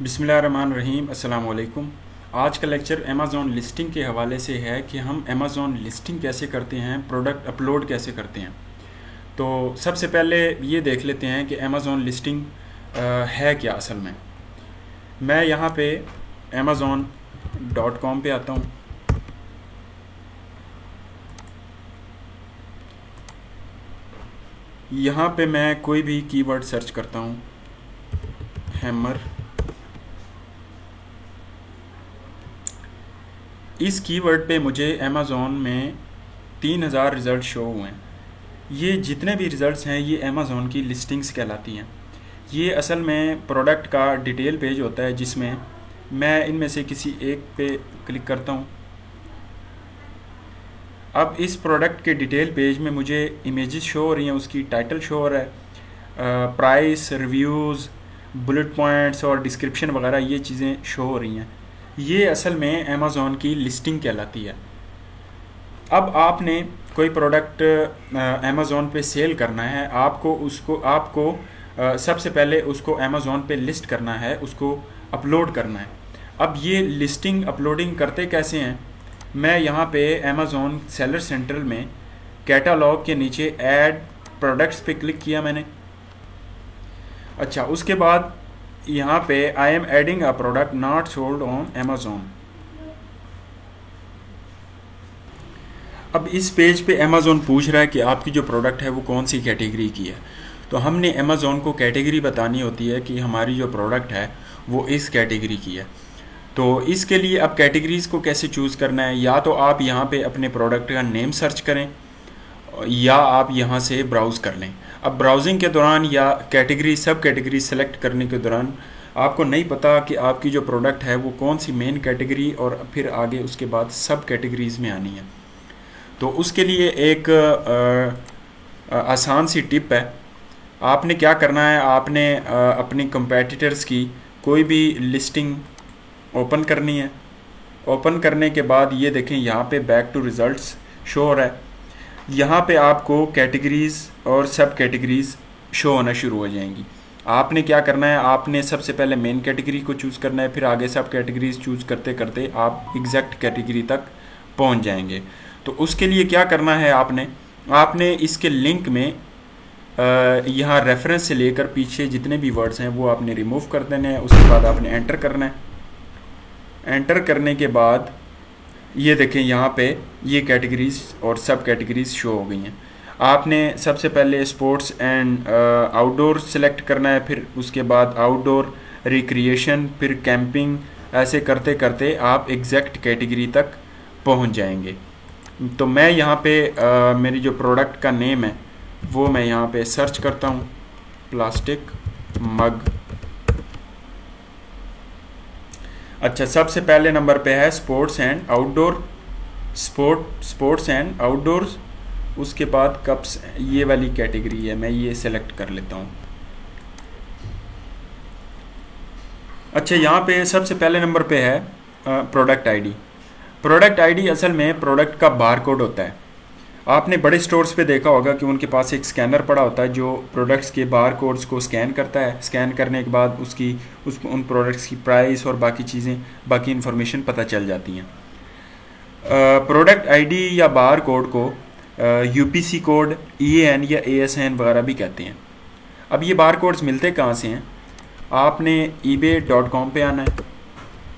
बिसमीम अल्लाम आज का लेक्चर अमेज़ोन लिस्टिंग के हवाले से है कि हम अमेज़ोन लिस्टिंग कैसे करते हैं प्रोडक्ट अपलोड कैसे करते हैं। तो सबसे पहले ये देख लेते हैं कि अमेज़ोन लिस्टिंग है क्या असल में। मैं यहाँ पे अमेज़ोन डॉट कॉम पर आता हूँ। यहाँ पे मैं कोई भी कीवर्ड सर्च करता हूँ। हैमर इस कीवर्ड पे मुझे अमेज़ोन में तीन हज़ार रिज़ल्ट शो हुए हैं। ये जितने भी रिज़ल्ट हैं, ये अमेज़ोन की लिस्टिंग्स कहलाती हैं। ये असल में प्रोडक्ट का डिटेल पेज होता है, जिसमें मैं इनमें से किसी एक पे क्लिक करता हूँ। अब इस प्रोडक्ट के डिटेल पेज में मुझे इमेजेस शो हो रही हैं, उसकी टाइटल शो हो रहा है प्राइस रिव्यूज़ बुलेट पॉइंट्स और डिस्क्रिप्शन वगैरह, ये चीज़ें शो हो रही हैं। ये असल में अमेज़ोन की लिस्टिंग कहलाती है। अब आपने कोई प्रोडक्ट अमेज़ोन पे सेल करना है आपको उसको आपको आ, सबसे पहले उसको अमेज़ोन पे लिस्ट करना है उसको अपलोड करना है। अब ये लिस्टिंग अपलोडिंग करते कैसे हैं? मैं यहाँ पे अमेज़ोन सेलर सेंट्रल में कैटालॉग के नीचे ऐड प्रोडक्ट्स पे क्लिक किया मैंने। अच्छा उसके बाद यहाँ पे I am adding a product not sold on Amazon अब इस पेज पे अमेजोन पूछ रहा है कि आपकी जो प्रोडक्ट है वो कौन सी कैटेगरी की है? तो हमने अमेजोन को कैटेगरी बतानी होती है कि हमारी जो प्रोडक्ट है वो इस कैटेगरी की है। तो इसके लिए अब कैटेगरीज़ को कैसे चूज़ करना है? या तो आप यहाँ पे अपने प्रोडक्ट का नेम सर्च करें, या आप यहाँ से ब्राउज़ कर लें। अब ब्राउजिंग के दौरान या कैटेगरी सब कैटेगरी सेलेक्ट करने के दौरान आपको नहीं पता कि आपकी जो प्रोडक्ट है वो कौन सी मेन कैटेगरी और फिर आगे उसके बाद सब कैटेगरीज़ में आनी है। तो उसके लिए एक आसान सी टिप है। आपने क्या करना है? आपने आ, अपनी कंपेटिटर्स की कोई भी लिस्टिंग ओपन करनी है। ओपन करने के बाद ये देखें यहाँ पे बैक टू रिज़ल्ट्स शो हो रहा है। यहाँ पे आपको कैटेगरीज़ और सब कैटेगरीज़ शो होना शुरू हो जाएँगी। आपने क्या करना है? आपने सबसे पहले मेन कैटेगरी को चूज़ करना है, फिर आगे सब कैटेगरीज चूज़ करते करते आप एग्जैक्ट कैटेगरी तक पहुँच जाएँगे। तो उसके लिए क्या करना है आपने? आपने इसके लिंक में यहाँ रेफरेंस से लेकर पीछे जितने भी वर्ड्स हैं वो आपने रिमूव कर देने हैं, उसके बाद आपने एंटर करना है। एंटर करने के बाद ये देखें यहाँ पे ये कैटेगरीज और सब कैटेगरीज शो हो गई हैं। आपने सबसे पहले स्पोर्ट्स एंड आउटडोर सेलेक्ट करना है फिर उसके बाद आउटडोर रिक्रिएशन फिर कैंपिंग ऐसे करते करते आप एग्जैक्ट कैटेगरी तक पहुँच जाएँगे। तो मैं यहाँ पे आ, uh, मेरी जो प्रोडक्ट का नेम है वो मैं यहाँ पे सर्च करता हूँ। प्लास्टिक मग अच्छा सबसे पहले नंबर पे है sports and outdoor sport sports and outdoors उसके बाद कप्स ये वाली कैटेगरी है, मैं ये सेलेक्ट कर लेता हूँ। अच्छा यहाँ पे सबसे पहले नंबर पे है प्रोडक्ट आईडी प्रोडक्ट आईडी असल में प्रोडक्ट का बार कोड होता है। आपने बड़े स्टोर्स पे देखा होगा कि उनके पास एक स्कैनर पड़ा होता है जो प्रोडक्ट्स के बार कोड्स को स्कैन करता है। स्कैन करने के बाद उसकी, उस, उन प्रोडक्ट्स की प्राइस और बाकी चीज़ें, बाकी इन्फॉर्मेशन पता चल जाती हैं। प्रोडक्ट आईडी या बार कोड को यूपीसी कोड ईएएन या एएसएन वगैरह भी कहते हैं। अब ये बार कोड्स मिलते कहाँ से हैं? आपने ईबे डॉट कॉम पर आना है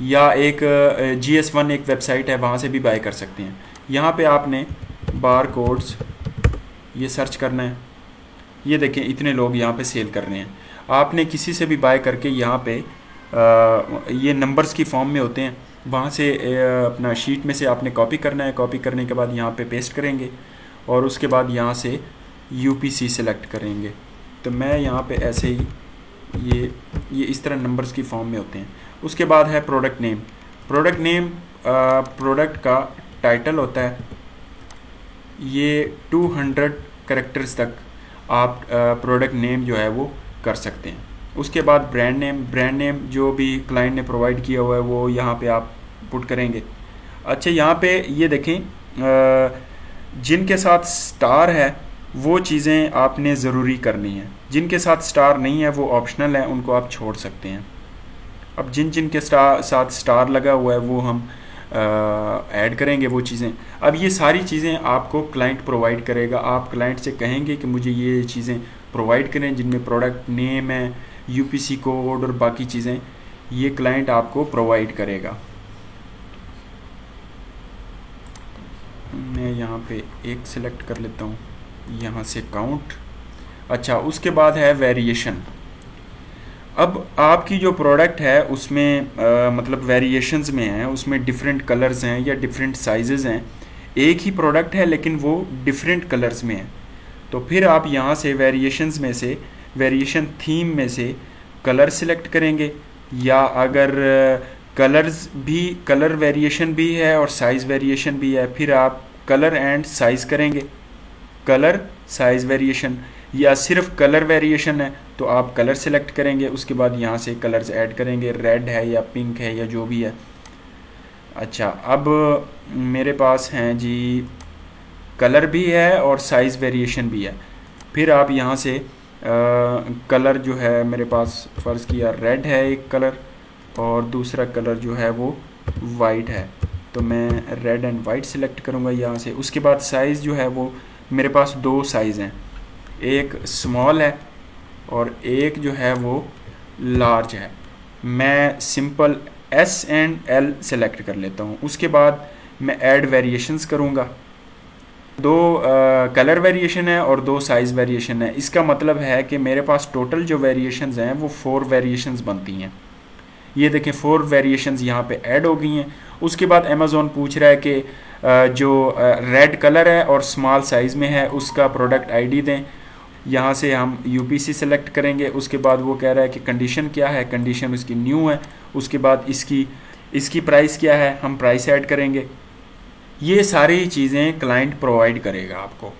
या एक जी एस वन एक वेबसाइट है, वहाँ से भी बाय कर सकते हैं। यहाँ पे आपने बार कोड्स ये सर्च करना है। ये देखें इतने लोग यहाँ पे सेल कर रहे हैं। आपने किसी से भी बाय करके यहाँ पे आ, ये नंबर्स की फॉर्म में होते हैं। वहाँ से अपना शीट में से आपने कॉपी करना है। कॉपी करने के बाद यहाँ पे पेस्ट करेंगे और उसके बाद यहाँ से यू सेलेक्ट करेंगे। तो मैं यहाँ पे ऐसे ही ये ये इस तरह नंबर्स की फॉर्म में होते हैं। उसके बाद है product name product name product का टाइटल होता है। ये 200 करेक्टर्स तक आप प्रोडक्ट नेम जो है वो कर सकते हैं। उसके बाद ब्रांड नेम ब्रांड नेम जो भी क्लाइंट ने प्रोवाइड किया हुआ है वो यहाँ पे आप पुट करेंगे। अच्छा यहाँ पे ये देखें जिनके साथ स्टार है, वो चीज़ें आपने ज़रूरी करनी है। जिनके साथ स्टार नहीं है, वो ऑप्शनल है, उनको आप छोड़ सकते हैं। अब जिन जिन के साथ स्टार लगा हुआ है, वो हम ऐड करेंगे वो चीज़ें। अब ये सारी चीज़ें आपको क्लाइंट प्रोवाइड करेगा। आप क्लाइंट से कहेंगे कि मुझे ये चीज़ें प्रोवाइड करें, जिनमें प्रोडक्ट नेम है यूपीसी कोड और बाकी चीज़ें, ये क्लाइंट आपको प्रोवाइड करेगा। मैं यहाँ पे एक सिलेक्ट कर लेता हूँ। यहाँ से काउंट अच्छा उसके बाद है वेरिएशन अब आपकी जो प्रोडक्ट है उसमें आ, मतलब वेरिएशंस में है उसमें डिफरेंट कलर्स हैं या डिफरेंट साइजेस हैं एक ही प्रोडक्ट है लेकिन वो डिफरेंट कलर्स में है। तो फिर आप यहाँ से वेरिएशंस में से वेरिएशन थीम में से कलर सिलेक्ट करेंगे या अगर कलर्स भी कलर वेरिएशन भी है और साइज़ वेरिएशन भी है फिर आप कलर एंड साइज़ करेंगे। कलर साइज़ वेरिएशन या सिर्फ़ कलर वेरिएशन है तो आप कलर सेलेक्ट करेंगे उसके बाद यहाँ से कलर्स ऐड करेंगे रेड है या पिंक है या जो भी है। अच्छा अब मेरे पास हैं जी कलर भी है और साइज़ वेरिएशन भी है। फिर आप यहाँ से आ, कलर जो है मेरे पास फ़र्ज़ किया रेड है एक कलर और दूसरा कलर जो है वो वाइट है। तो मैं रेड एंड वाइट सेलेक्ट करूँगा यहाँ से। उसके बाद साइज़ जो है वो मेरे पास दो साइज़ हैं। एक स्मॉल है और एक जो है वो लार्ज है। मैं simple S and L select कर लेता हूँ। उसके बाद मैं ऐड वेरिएशंस करूँगा। दो कलर वेरिएशन है और दो साइज़ वेरिएशन है। इसका मतलब है कि मेरे पास टोटल जो वेरिएशंस हैं, वो फोर वेरिएशंस बनती हैं। ये देखें फोर वेरिएशंस यहाँ पे ऐड हो गई हैं। उसके बाद अमेज़ोन पूछ रहा है कि जो रेड कलर है और स्मॉल साइज़ में है, उसका प्रोडक्ट आईडी दें। यहाँ से हम यूपीसी सेलेक्ट करेंगे। उसके बाद वो कह रहा है कि कंडीशन क्या है? कंडीशन उसकी न्यू है। उसके बाद इसकी इसकी प्राइस क्या है? हम प्राइस ऐड करेंगे। ये सारी चीज़ें क्लाइंट प्रोवाइड करेगा आपको।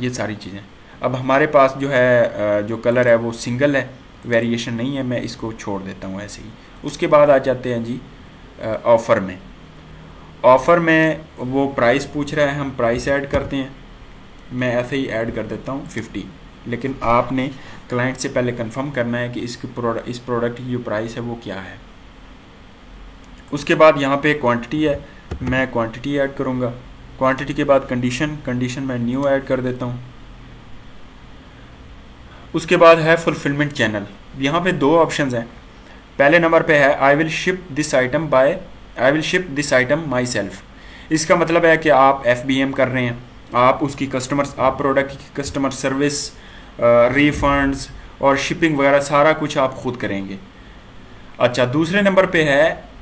ये सारी चीज़ें। अब हमारे पास जो है जो कलर है वो सिंगल है। वेरिएशन नहीं है। मैं इसको छोड़ देता हूँ ऐसे ही। उसके बाद आ जाते हैं जी ऑफ़र में। ऑफ़र में वो प्राइस पूछ रहा है। हम प्राइस ऐड करते हैं। मैं ऐसे ही ऐड कर देता हूँ फिफ्टी लेकिन आपने क्लाइंट से पहले कंफर्म करना है कि इसकी प्रोडक्ट इस प्रोडक्ट की जो प्राइस है वो क्या है। उसके बाद यहाँ पे क्वांटिटी है, मैं क्वांटिटी ऐड करूँगा। क्वांटिटी के बाद कंडीशन कंडीशन मैं न्यू ऐड कर देता हूँ। उसके बाद है फुलफिलमेंट चैनल यहाँ पे दो ऑप्शन हैं। पहले नंबर पे है I will ship this item by I will ship this item myself इसका मतलब है कि आप एफबीएम कर रहे हैं। आप उसकी कस्टमर आप प्रोडक्ट की कस्टमर सर्विस रिफंड्स और शिपिंग वगैरह सारा कुछ आप खुद करेंगे। अच्छा दूसरे नंबर पे है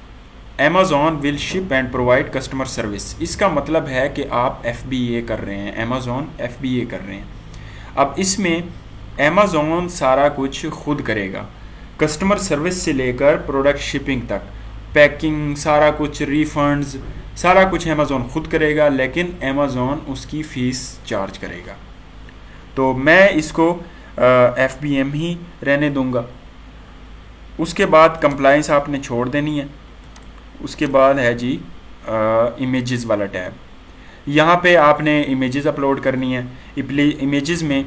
Amazon will ship and provide customer service इसका मतलब है कि आप FBA कर रहे हैं अमेज़ोन एफ़ कर रहे हैं। अब इसमें अमेज़ोन सारा कुछ खुद करेगा। कस्टमर सर्विस से लेकर प्रोडक्ट शिपिंग तक। पैकिंग सारा कुछ रिफंड्स सारा कुछ अमेज़ोन खुद करेगा, लेकिन अमेज़ोन उसकी फ़ीस चार्ज करेगा। तो मैं इसको एफ़ बी एम ही रहने दूँगा। उसके बाद कंप्लाइंस आपने छोड़ देनी है। उसके बाद है जी इमेजेस वाला टैब। यहाँ पे आपने इमेजेस अपलोड करनी है। इमेजेस में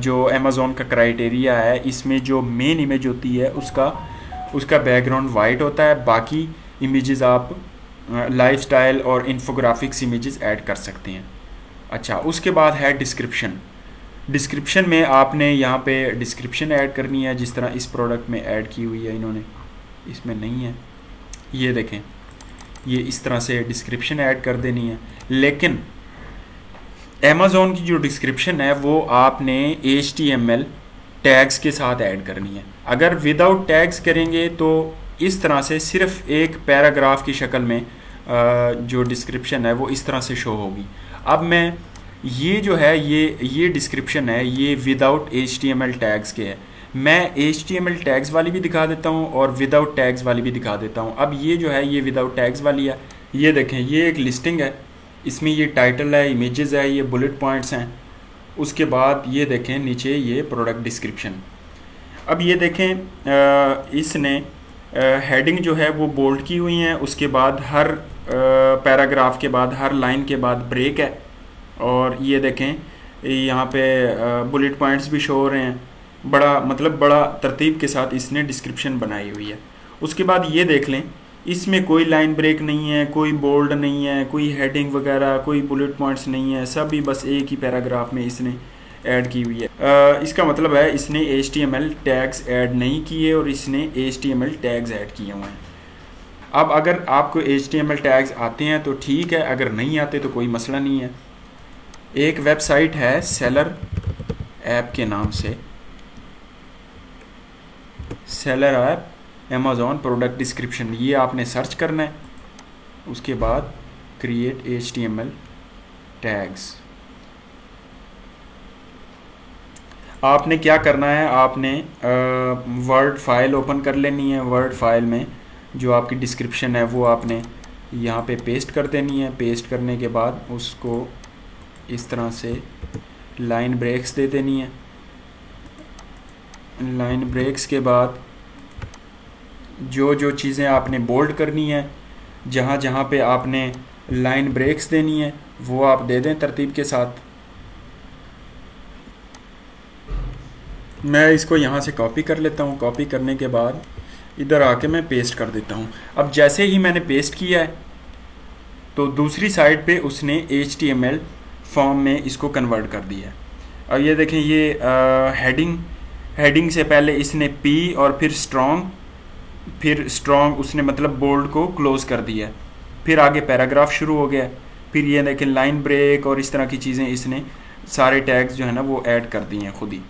जो अमेज़ोन का क्राइटेरिया है, इसमें जो मेन इमेज होती है, उसका उसका बैकग्राउंड वाइट होता है। बाकी इमेजेस आप लाइफस्टाइल और इन्फोग्राफिक्स इमेजेस ऐड कर सकते हैं। अच्छा उसके बाद है डिस्क्रिप्शन डिस्क्रिप्शन में आपने यहाँ पे डिस्क्रिप्शन ऐड करनी है, जिस तरह इस प्रोडक्ट में ऐड की हुई है इन्होंने। इसमें नहीं है। ये देखें, ये इस तरह से डिस्क्रिप्शन ऐड कर देनी है। लेकिन अमेज़ोन की जो डिस्क्रिप्शन है, वो आपने एल टैग्स के साथ ऐड करनी है। अगर विदाउट टैग्स करेंगे तो इस तरह से सिर्फ़ एक पैराग्राफ की शक्ल में जो डिस्क्रिप्शन है, वो इस तरह से शो होगी। अब मैं ये जो है, ये ये डिस्क्रिप्शन है, ये without H T M L tags के है। मैं H T M L tags वाली भी दिखा देता हूँ और विदाउट टैग्स वाली भी दिखा देता हूँ। अब ये जो है, ये विदाउट टैग्स वाली है। ये देखें, ये एक लिस्टिंग है। इसमें ये टाइटल है इमेजेस है, ये बुलेट पॉइंट्स हैं। उसके बाद ये देखें, नीचे ये प्रोडक्ट डिस्क्रिप्शन अब ये देखें इसने हेडिंग जो है, वो बोल्ड की हुई हैं। उसके बाद हर पैराग्राफ के बाद, हर लाइन के बाद ब्रेक है। और ये देखें यहाँ पे बुलेट पॉइंट्स भी शो हो रहे हैं। बड़ा मतलब बड़ा तरतीब के साथ इसने डिस्क्रिप्शन बनाई हुई है। उसके बाद ये देख लें इसमें कोई लाइन ब्रेक नहीं है कोई बोल्ड नहीं है कोई हेडिंग वगैरह कोई बुलेट पॉइंट्स नहीं है सभी बस एक ही पैराग्राफ में इसने ऐड की हुई है। आ, इसका मतलब है इसने H T M L tags add नहीं किए और इसने H T M L tags add किए हुए हैं। अब अगर आपको H T M L tags आते हैं तो ठीक है अगर नहीं आते तो कोई मसला नहीं है। एक वेबसाइट है सेलर ऐप के नाम से। Seller app Amazon product description ये आपने सर्च करना है। उसके बाद create H T M L tags आपने क्या करना है? आपने वर्ड फ़ाइल ओपन कर लेनी है। वर्ड फ़ाइल में जो आपकी डिस्क्रिप्शन है वो आपने यहाँ पे पेस्ट कर देनी है। पेस्ट करने के बाद उसको इस तरह से लाइन ब्रेक्स दे देनी है। लाइन ब्रेक्स के बाद जो जो चीज़ें आपने बोल्ड करनी है जहाँ जहाँ पे आपने लाइन ब्रेक्स देनी है, वो आप दे दें तरतीब के साथ। मैं इसको यहाँ से कॉपी कर लेता हूँ। कॉपी करने के बाद इधर आके मैं पेस्ट कर देता हूँ। अब जैसे ही मैंने पेस्ट किया है तो दूसरी साइड पे उसने एचटीएमएल फॉर्म में इसको कन्वर्ट कर दिया अब ये देखें ये आ, हेडिंग हेडिंग से पहले इसने पी और फिर स्ट्रॉन्ग फिर स्ट्रॉन्ग उसने मतलब बोल्ड को क्लोज कर दिया फिर आगे पैराग्राफ शुरू हो गया फिर ये देखें लाइन ब्रेक और इस तरह की चीज़ें इसने सारे टैग्स जो है ना वो ऐड कर दिए हैं खुद ही।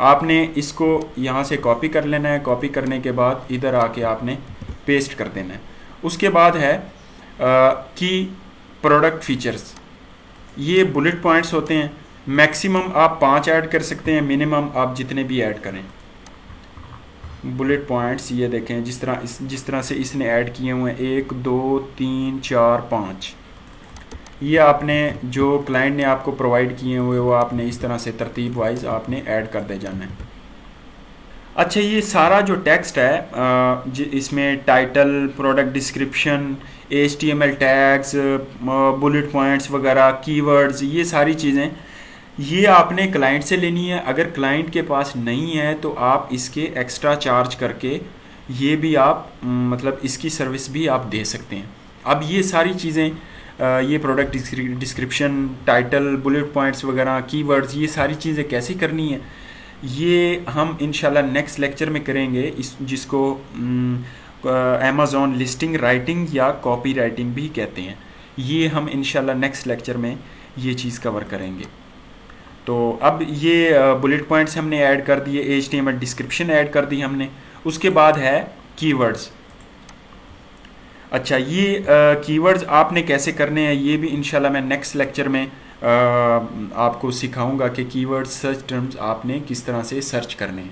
आपने इसको यहाँ से कॉपी कर लेना है। कॉपी करने के बाद इधर आके आपने पेस्ट कर देना है। उसके बाद है कि प्रोडक्ट फीचर्स ये बुलेट पॉइंट्स होते हैं। मैक्सिमम आप पाँच ऐड कर सकते हैं मिनिमम आप जितने भी ऐड करें। बुलेट पॉइंट्स ये देखें, जिस तरह इस, जिस तरह से इसने ऐड किए हुए हैं। एक, दो, तीन, चार, पाँच। ये आपने जो क्लाइंट ने आपको प्रोवाइड किए हुए, वो आपने इस तरह से, तरतीब वाइज आपने ऐड कर दे जाना है। अच्छा ये सारा जो टेक्स्ट है इसमें title product description H T M L tags bullet points वगैरह कीवर्ड्स ये सारी चीज़ें, ये आपने क्लाइंट से लेनी है। अगर क्लाइंट के पास नहीं है तो आप इसके एक्स्ट्रा चार्ज करके, ये भी आप मतलब इसकी सर्विस भी आप दे सकते हैं। अब ये सारी चीज़ें ये product description title bullet points वगैरह कीवर्ड्स ये सारी चीज़ें कैसे करनी है? ये हम इनशाला नेक्स्ट लेक्चर में करेंगे, इस जिसको अमेज़ोन लिस्टिंग राइटिंग या कॉपी राइटिंग भी कहते हैं। ये हम इनशाला नेक्स्ट लेक्चर में ये चीज़ कवर करेंगे। तो अब ये बुलेट पॉइंट्स हमने ऐड कर दिए एच टी डिस्क्रिप्शन ऐड कर दी हमने। उसके बाद है कीवर्ड्स अच्छा ये कीवर्ड्स आपने कैसे करने हैं, ये भी इनशाला मैं नेक्स्ट लेक्चर में आपको सिखाऊँगा कि कीवर्ड सर्च टर्म्स आपने किस तरह से सर्च करने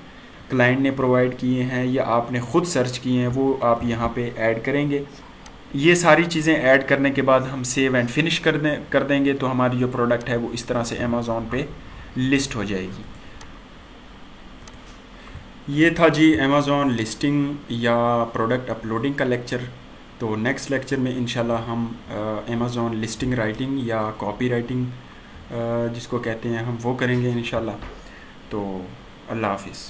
क्लाइंट ने प्रोवाइड किए हैं या आपने ख़ुद सर्च किए हैं, वो आप यहाँ पे ऐड करेंगे। ये सारी चीज़ें ऐड करने के बाद हम सेव एंड फिनिश कर दें, कर देंगे तो हमारी जो प्रोडक्ट है वो इस तरह से अमेज़ोन पे लिस्ट हो जाएगी। ये था जी अमेज़ोन लिस्टिंग या प्रोडक्ट अपलोडिंग का लेक्चर तो नेक्स्ट लेक्चर में इंशाल्लाह हम अमेज़ोन लिस्टिंग राइटिंग या कॉपी राइटिंग जिसको कहते हैं, हम वो करेंगे इन तो अल्लाह हाफिज़।